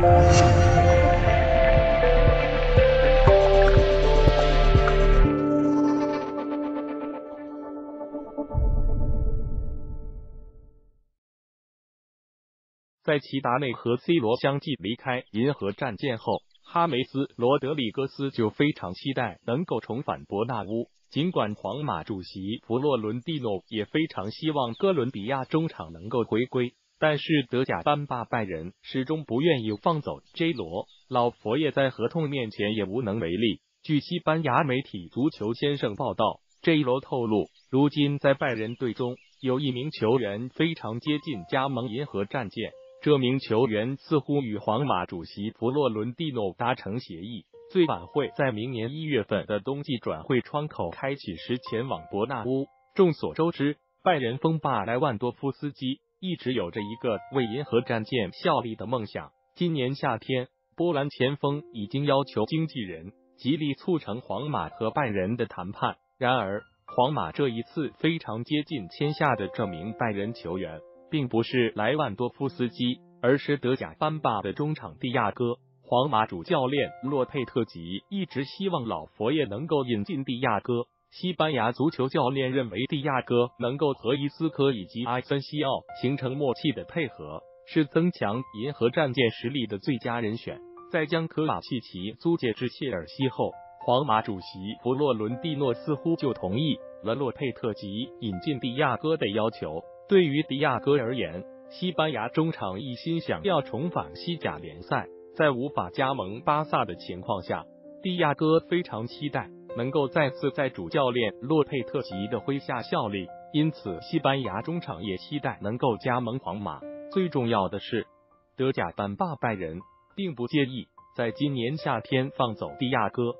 在齐达内和 C 罗相继离开银河战舰后，哈梅斯·罗德里戈斯就非常期待能够重返伯纳乌。尽管皇马主席弗洛伦蒂诺也非常希望哥伦比亚中场能够回归，但是德甲班霸拜仁始终不愿意放走 J 罗。老佛爷在合同面前也无能为力。据西班牙媒体《足球先生》报道，J 罗透露，如今在拜仁队中有一名球员非常接近加盟银河战舰。这名球员似乎与皇马主席弗洛伦蒂诺达成协议，最晚会在明年一月份的冬季转会窗口开启时前往伯纳乌。众所周知，拜仁锋霸莱万多夫斯基一直有着一个为银河战舰效力的梦想。今年夏天，波兰前锋已经要求经纪人极力促成皇马和拜仁的谈判。然而，皇马这一次非常接近签下的这名拜仁球员。并不是莱万多夫斯基，而是德甲班霸的中场蒂亚戈。皇马主教练洛佩特吉一直希望老佛爷能够引进蒂亚戈。西班牙足球教练认为蒂亚戈能够和伊斯科以及阿森西奥形成默契的配合，是增强银河战舰实力的最佳人选。在将科瓦契奇租借至切尔西后，皇马主席弗洛伦蒂诺似乎就同意了洛佩特吉引进蒂亚戈的要求。对于迪亚哥而言，西班牙中场一心想要重返西甲联赛，在无法加盟巴萨的情况下，迪亚哥非常期待能够再次在主教练洛佩特吉的麾下效力。因此，西班牙中场也期待能够加盟皇马。最重要的是，德甲班霸拜仁并不介意在今年夏天放走蒂亚戈。